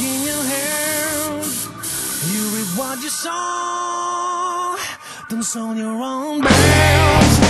in your hands. You reap what you sow. Don't sow your own bells.